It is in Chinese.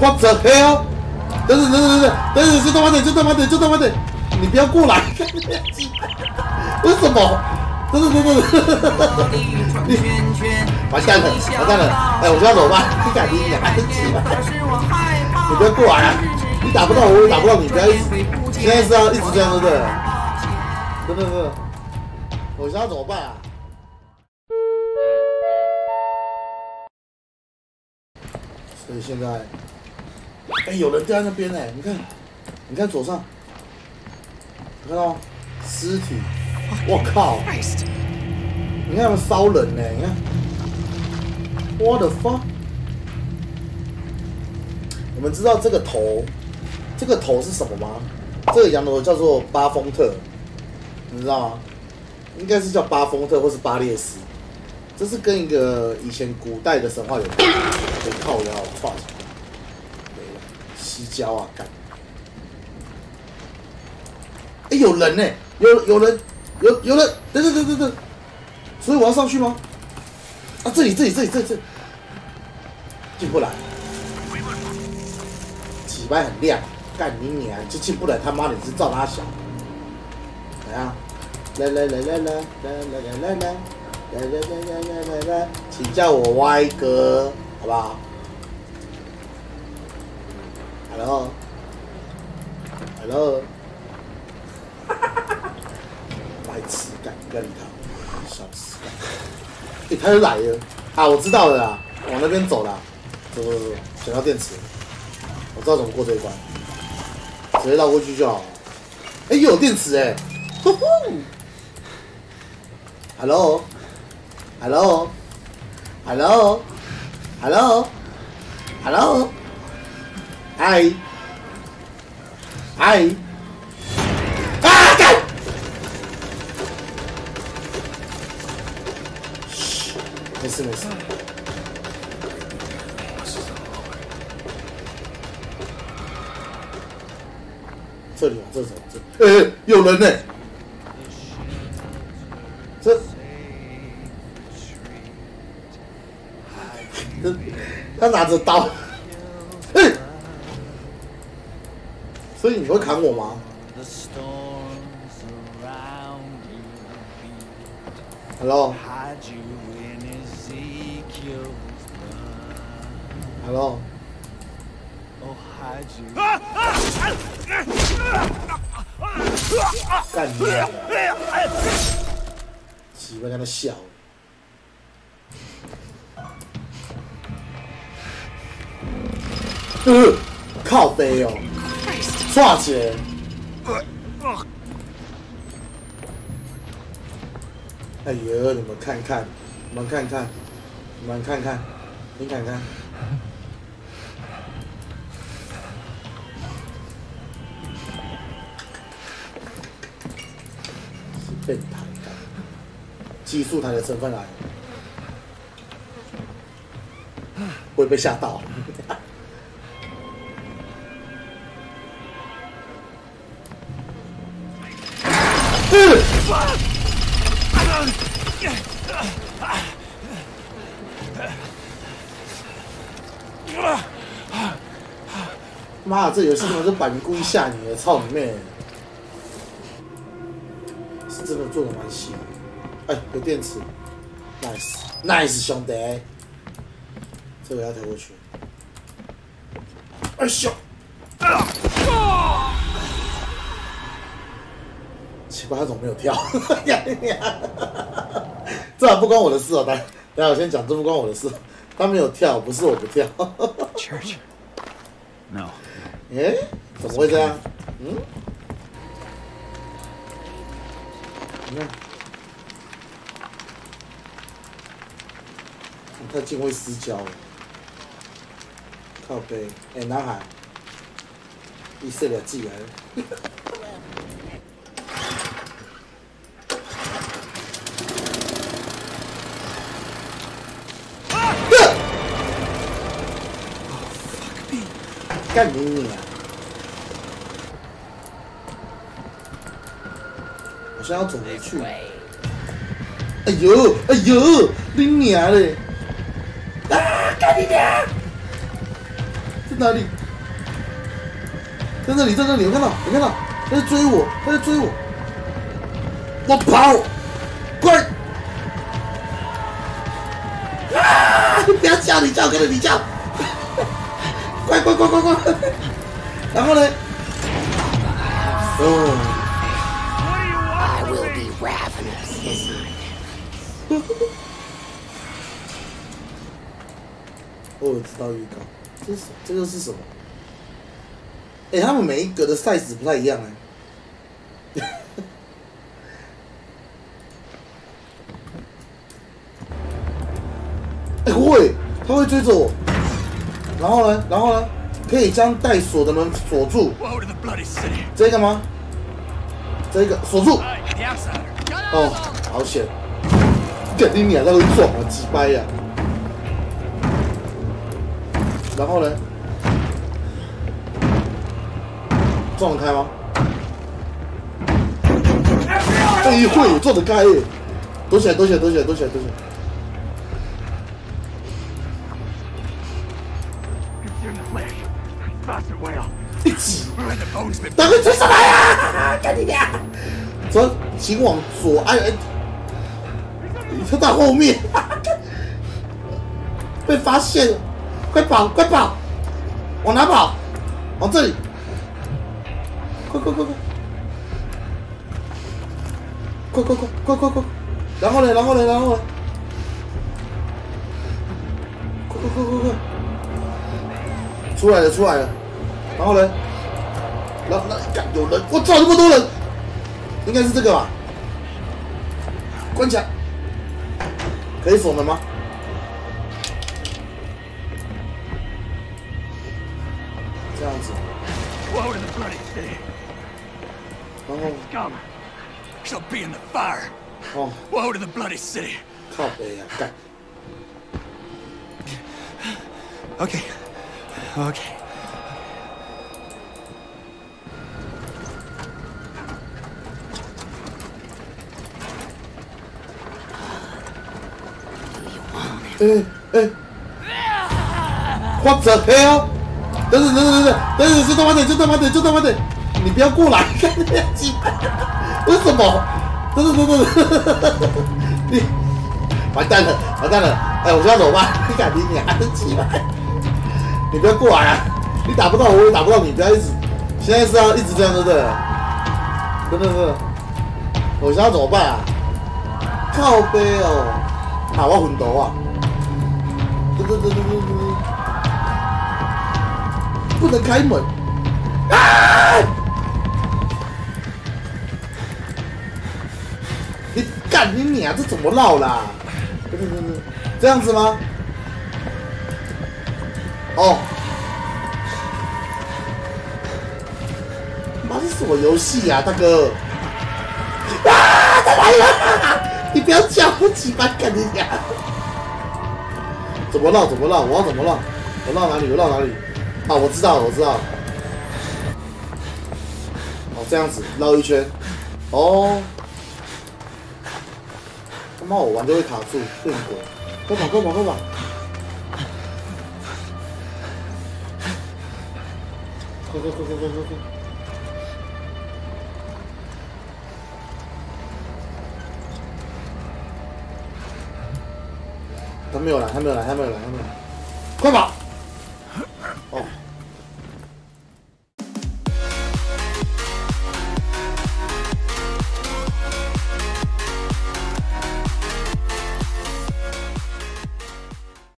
或者黑哦，等等等等等，等等，就这么点，就这么点，就这么点，你不要过来！为什么？等等等等等！抱歉了，完蛋了，哎，我先走吧，你小心点，起来。你不要过来啊！你打不到我，我也打不到你，不要一直，现在是要，一直这样对不子，真的是，我现在怎么办啊？所以现在。哎，有人掉在那边呢，你看，你看左上，你看到吗？尸体，我靠！你看他们烧人呢，你看，What the fuck？你们知道这个头，这个头是什么吗？这个羊头叫做巴丰特，你知道吗？应该是叫巴丰特或是巴列斯。这是跟一个以前古代的神话有关，跟靠腰串起来，西郊啊，干！哎，有人呢，有有人，有有人，等等等等等，所以我要上去吗？啊，这里这里这里这里这，进不来，起白很亮，干你娘，就进不来，他妈你是照他想，来啊，来来来来来来来来来来。来来来来来来来，请叫我歪哥，好不好？Hello，Hello，白痴干，不要理他，笑死！哎，他又来了啊！我知道了啦，往那边走了，走走走，捡到电池，我知道怎么过这一关，直接绕过去就好。哎，又有电池哎，呼呼！Hello。Hello, 哎！哎！啊！嘘！没事没事。这里啊，这这这，呃，有人呢。这这，他拿着刀。所以你会砍我吗？Hello，Hello，干你！喜欢跟他笑。呃，靠背哦，抓起来！哎呦，你们看看，你们看看，你们看看，你看看，变态，激素台的身份来，会被吓到。妈，这游戏我是摆明故意吓你的，操你妹！是真的做的蛮细。哎，有电池，nice，nice 兄弟，这个要跳过去。哎咻！奇怪，他怎么没有跳？这不关我的事哦，等等下我先讲，这不关我的事。他没有跳，不是我不跳。Church，no。哎，怎么会这样？嗯？你看，他竟会私交了。靠背，哎，男孩，以色列寄来了。干你你啊！我现在要走回去。哎呦哎呦，你娘嘞！啊，干你娘！在哪里？在那里，在那里，我看到，我看到，他在追我，他在追我，我跑，快！啊！不要叫，你叫，跟着你叫，快快快快快！然后呢？哦。我知道预告，这是这个是什么？哎，他们每一个的 size 不太一样哎。哎，会，他会追着我。然后呢？然后呢？可以将带锁的门锁住。这个吗？这个锁住。哦，好险！肯定你啊，他会撞啊，几掰呀！然后呢？撞得开吗？这一会撞得开，躲起来，躲起来，躲起来，躲起来，躲起来！大哥追上来呀！赶紧点，左，请往左按，他在后面，被发现了。快跑！快跑！往哪跑？往这里！快快快快！快快快快快快！然后呢？然后呢？然后呢？快快快快快！出来了出来了！然后呢？然后那有人！我操！这么多人！应该是这个吧？关起来！可以锁门吗？Woe to the bloody city. Oh. Scum shall be in the fire. Okay. Hey, hey. What the hell? 等等等等等等，等等，就他妈的，就他妈的，就他妈的，你不要过来！为什么？等等等等，你完蛋了，完蛋了！哎，我现在怎么办？你敢你你还是起来？你不要过来啊！你打不到我，我也打不到你，不要一直，现在是要一直这样，对不对？等等等，我现在怎么办啊？靠背哦，啊，我昏倒啊！等等等等等等。不能开门！啊！你干你娘！这怎么闹啦？不是不是这样子吗？哦！妈这是什么游戏呀，大哥？啊！他来了！你不要叫，我鸡巴干你娘！怎么绕？怎么绕？我要怎么绕？我绕哪里？我绕哪里？啊，我知道，我知道。哦，这样子绕一圈。哦。他妈，我玩都会卡住，变鬼！快跑，快跑，快跑！快快快快快快快！还没有来，还没有来，还没有来，还没有来！快跑！